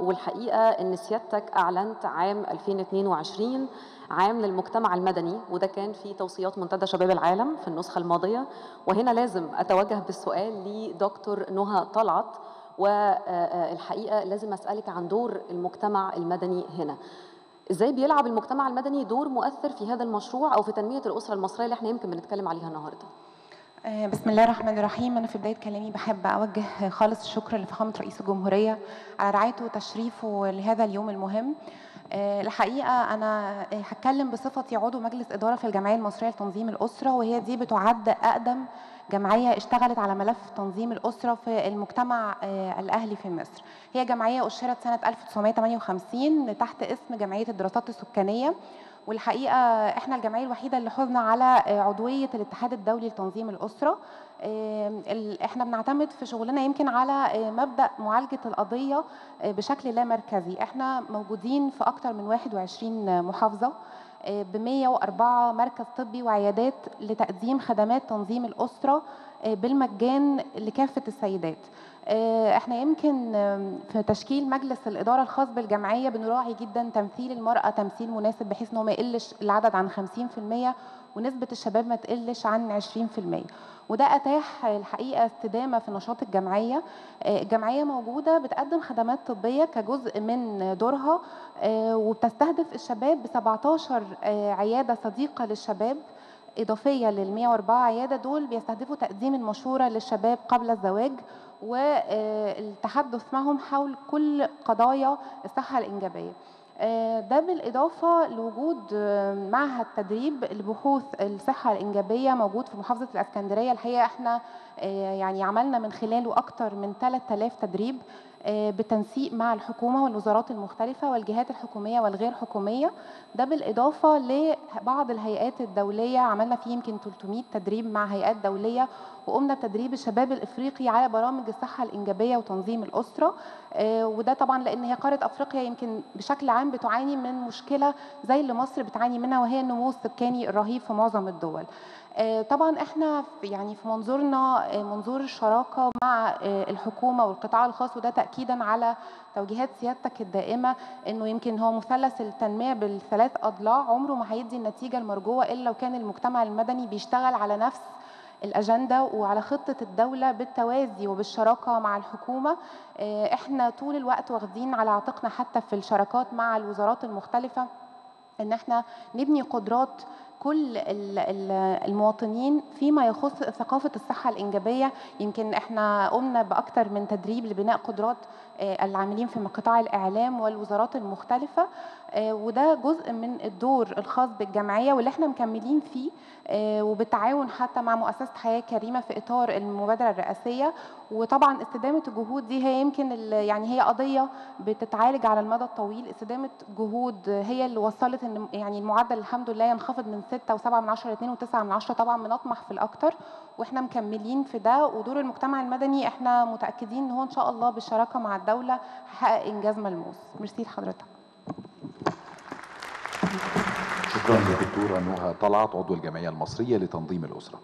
والحقيقة إن سيادتك أعلنت عام 2022 عام للمجتمع المدني وده كان في توصيات منتدى شباب العالم في النسخة الماضية. وهنا لازم أتوجه بالسؤال لدكتور نهى طلعت والحقيقة لازم أسألك عن دور المجتمع المدني هنا. إزاي بيلعب المجتمع المدني دور مؤثر في هذا المشروع أو في تنمية الأسرة المصرية اللي إحنا يمكن بنتكلم عليها النهارده؟ آه، بسم الله الرحمن الرحيم. أنا في بداية كلامي بحب أوجه خالص الشكر لفخامة رئيس الجمهورية على رعايته وتشريفه لهذا اليوم المهم. آه، الحقيقة أنا آه، هتكلم بصفتي عضو مجلس إدارة في الجمعية المصرية لتنظيم الأسرة وهي دي بتعد أقدم جمعية اشتغلت على ملف تنظيم الأسرة في المجتمع الأهلي في مصر. هي جمعية أشرت سنة 1958 تحت اسم جمعية الدراسات السكانية. والحقيقة إحنا الجمعية الوحيدة اللي حزنا على عضوية الاتحاد الدولي لتنظيم الأسرة. إحنا بنعتمد في شغلنا يمكن على مبدأ معالجة القضية بشكل لا مركزي. إحنا موجودين في أكثر من 21 محافظة. ب 104 مركز طبي وعيادات لتقديم خدمات تنظيم الأسرة بالمجان لكافة السيدات. إحنا يمكن في تشكيل مجلس الإدارة الخاص بالجمعية بنراعي جدا تمثيل المرأة تمثيل مناسب بحيث إنه ما يقلش العدد عن 50% ونسبة الشباب ما تقلش عن 20% وده أتاح الحقيقة استدامة في نشاط الجمعية. الجمعية موجودة بتقدم خدمات طبية كجزء من دورها وبتستهدف الشباب ب 17 عيادة صديقة للشباب إضافية لل 104 عيادة دول بيستهدفوا تقديم المشورة للشباب قبل الزواج والتحدث معهم حول كل قضايا الصحة الإنجابية. ده بالإضافة لوجود معهد تدريب لبحوث الصحة الإنجابية موجود في محافظة الإسكندرية. الحقيقة إحنا يعني عملنا من خلاله أكثر من 3000 تدريب بالتنسيق مع الحكومة والوزارات المختلفة والجهات الحكومية والغير حكومية. ده بالإضافة لبعض الهيئات الدولية. عملنا فيه يمكن 300 تدريب مع هيئات دولية وقمنا بتدريب الشباب الإفريقي على برامج الصحة الإنجابية وتنظيم الأسرة. وده طبعا لأن هي قارة أفريقيا يمكن بشكل عام بتعاني من مشكلة زي اللي مصر بتعاني منها وهي النمو السكاني الرهيب في معظم الدول. طبعا إحنا يعني في منظورنا منظور الشراكة مع الحكومة والقطاع الخاص وده تاكيدا على توجيهات سيادتك الدائمة إنه يمكن هو مثلث التنمية بالثلاث أضلاع. عمره ما هيدي النتيجة المرجوة إلا لو كان المجتمع المدني بيشتغل على نفس الأجندة وعلى خطة الدولة بالتوازي وبالشراكة مع الحكومة. إحنا طول الوقت واخدين على عاتقنا حتى في الشراكات مع الوزارات المختلفة إن إحنا نبني قدرات كل المواطنين فيما يخص ثقافة الصحة الإنجابية. يمكن إحنا قمنا بأكثر من تدريب لبناء قدرات العاملين في قطاع الإعلام والوزارات المختلفة وده جزء من الدور الخاص بالجمعية واللي إحنا مكملين فيه وبالتعاون حتى مع مؤسسة حياة كريمة في إطار المبادرة الرئاسية. وطبعا استدامة الجهود دي هي يمكن يعني هي قضية بتتعالج على المدى الطويل. استدامة جهود هي اللي وصلت إن يعني المعدل الحمد لله ينخفض من 6 و7 من 10 ل 2 و9 من 10 طبعا بنطمح في الاكثر وإحنا مكملين في ده ودور المجتمع المدني إحنا متأكدين إن هو إن شاء الله بالشراكة مع الدولة هيحقق إنجاز ملموس. ميرسي لحضرتك. شكرا للدكتورة نهى طلعت عضو الجمعية المصرية لتنظيم الأسرة.